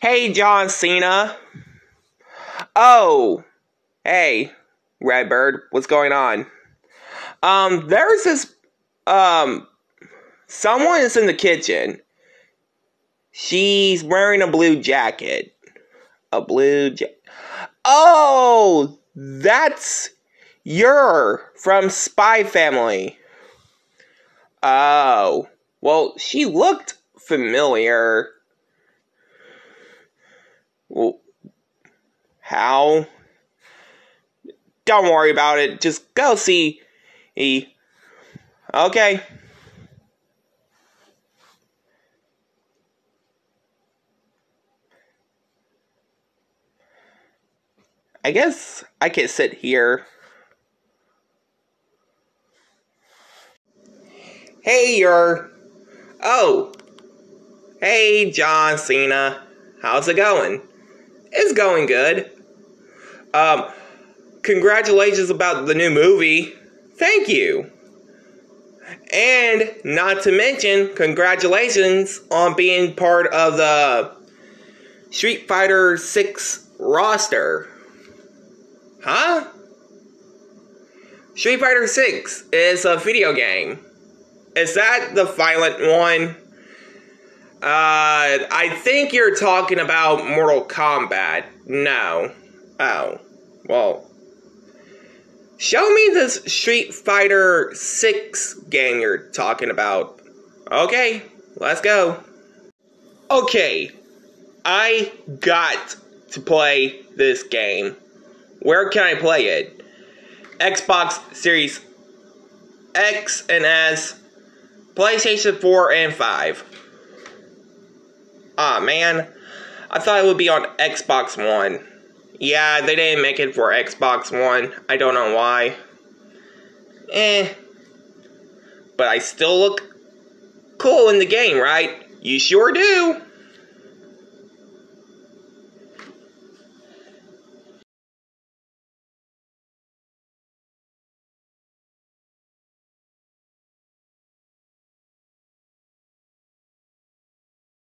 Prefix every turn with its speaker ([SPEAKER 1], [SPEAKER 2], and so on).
[SPEAKER 1] Hey, John Cena. Oh, hey, Redbird, what's going on? Um, there's this, um, someone is in the kitchen. She's wearing a blue jacket. A blue jacket. Oh, that's Yor from Spy Family. Oh, well, she looked familiar. Well, how? Don't worry about it. Just go see. E. Okay. I guess I can sit here. Hey, Yor. Oh. Hey, John Cena. How's it going? It's going good. Um, congratulations about the new movie. Thank you. And not to mention, congratulations on being part of the Street Fighter 6 roster. Huh? Street Fighter 6 is a video game. Is that the violent one? Uh, I think you're talking about Mortal Kombat. No. Oh. Well. Show me this Street Fighter 6 game you're talking about. Okay, let's go. Okay, I got to play this game. Where can I play it? Xbox Series X and S, PlayStation 4 and 5. Ah, man. I thought it would be on Xbox One. Yeah, they didn't make it for Xbox One. I don't know why. Eh. But I still look cool in the game, right? You sure do.